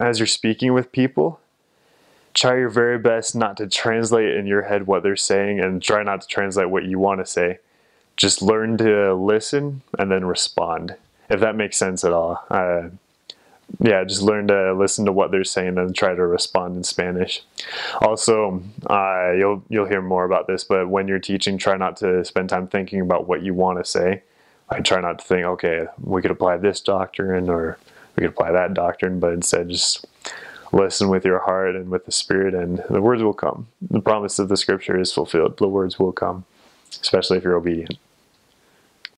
as you're speaking with people, try your very best not to translate in your head what they're saying and try not to translate what you want to say. Just learn to listen and then respond, if that makes sense at all. Uh, yeah, just learn to listen to what they're saying and try to respond in Spanish. Also, uh, you'll you'll hear more about this, but when you're teaching, try not to spend time thinking about what you want to say. I try not to think, okay, we could apply this doctrine or we could apply that doctrine, but instead just listen with your heart and with the spirit, and the words will come. The promise of the scripture is fulfilled. The words will come, especially if you're obedient.